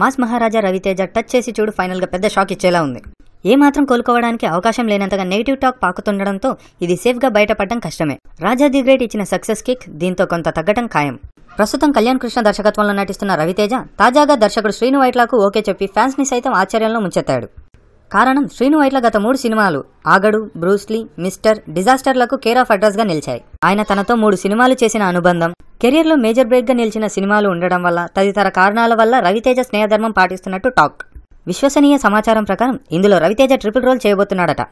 Mass మహారాజా Raviteja touch చేసి చూడు ఫైనల్గా పెద్ద షాక్ ఇచ్చేలా ఉంది. ఏమాత్రం కోలుకోవడానికి అవకాశం లేనంతగా నెగిటివ్ టాక్ పాకుతుండడంతో ఇది సేఫ్గా బయటపడడం కష్టమే. రాజా ది గ్రేట్ ఇచ్చిన సక్సెస్ కిక్ దీంతో కొంత తగ్గటం ఖాయం. ప్రస్తుతం కళ్యాణ్ కృష్ణ దర్శకత్వంలో నటిస్తున్న రవితేజ తాజాగా దర్శకుడు శ్రీను వైట్లాకు ఓకే చెప్పి ఫ్యాన్స్ని సైతం ఆశ్చర్యంలో ముంచెత్తాడు. కారణం శ్రీను వైట్ల గత మూడు సినిమాలు. ఆగడు బ్రూస్లీ మిస్టర్ డిజాస్టర్లకు కేర్ ఆఫ్ అడ్రస్గా నిలిచాయి. ఆయన తనతో మూడు సినిమాలు చేసిన అనుబంధం. కెరియర్లో మేజర్ బ్రేక్గా నిలిచిన సినిమాలు ఉండడం వల్ల తదితర కారణాల వల్ల రవితేజ స్నేహధర్మం పాటిస్తున్నట్టు టాక్. విశ్వసనీయ సమాచారం ప్రకారం ఇందులో రవితేజ ట్రిపుల్ రోల్ చేయబోతున్నాడట.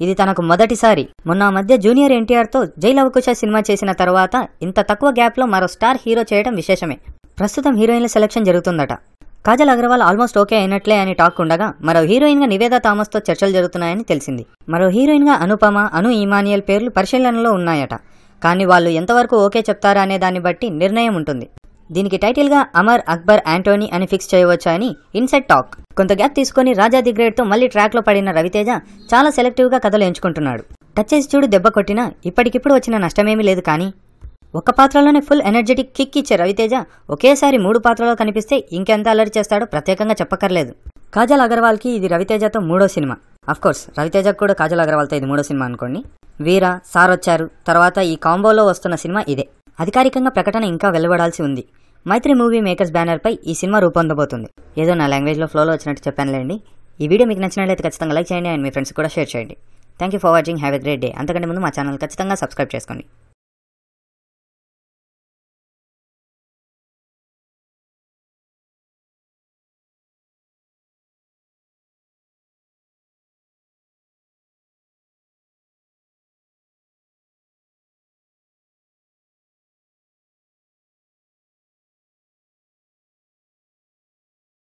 ఇది తనకు మొదటిసారి. మొన్న మధ్య జూనియర్ ఎన్టీఆర్తో జైల్ అవకుశ సినిమా చేసిన తర్వాత ఇంత తక్కువ గ్యాప్లో మరో స్టార్ హీరో చేయడం విశేషమే. ప్రస్తుతం హీరోయిన్ల సెలక్షన్ జరుగుతుందట. కాజల్ అగర్వాల్ ఆల్మోస్ట్ ఓకే అయినట్లే అని టాక్ ఉండగా మరో హీరోయిన్గా నివేదా థామస్తో చర్చలు జరుగుతున్నాయని తెలిసింది. మరో హీరోయిన్గా అనుపమ అను ఇమానియల్ పేర్లు పరిశీలనలో ఉన్నాయట. కానీ వాళ్ళు ఎంతవరకు ఓకే చెప్తారా అనే దాన్ని బట్టి నిర్ణయం ఉంటుంది. దీనికి టైటిల్గా అమర్ అక్బర్ యాంటోనీ అని ఫిక్స్ చేయవచ్చా అని ఇన్సెట్ టాక్. కొంత గ్యాప్ తీసుకొని రాజా ది తో మళ్ళీ ట్రాక్లో పడిన రవితేజ చాలా సెలెక్టివ్గా కథలు ఎంచుకుంటున్నాడు. టచ్ చేసి చూడు దెబ్బ కొట్టినా ఇప్పటికిప్పుడు వచ్చిన నష్టమేమీ లేదు కానీ ఒక పాత్రలోనే ఫుల్ ఎనర్జెటిక్ కిక్ ఇచ్చే రవితేజ ఒకేసారి మూడు పాత్రలో కనిపిస్తే ఇంకెంత అల్లరి చేస్తాడో ప్రత్యేకంగా చెప్పక్కర్లేదు. కాజల్ అగర్వాల్కి ఇది రవితేజతో మూడో సినిమా. కోర్స్ రవితేజకు కూడా కాజల్ అగర్వాల్తో ఇది మూడో సినిమా అనుకోండి. వీర సార్ వచ్చారు. తర్వాత ఈ కాంబోలో వస్తున్న సినిమా ఇదే. అధికారికంగా ప్రకటన ఇంకా వెలువడాల్సి ఉంది. మైత్రి మూవీ మేకర్స్ బ్యానర్పై ఈ సినిమా రూపొందబోతుంది. ఏదో నా లాంగ్వేజ్లో ఫ్లోలో వచ్చినట్టు చెప్పానులేండి. ఈ వీడియో మీకు నచ్చినట్లయితే ఖచ్చితంగా లైక్ చేయండి అండ్ మీ ఫ్రెండ్స్ కూడా షేర్ చేయండి. Thank you for watching have a great day అంతకంటే ముందు మా ఛానల్ ఖచ్చితంగా సబ్స్క్రైబ్ చేసుకోండి.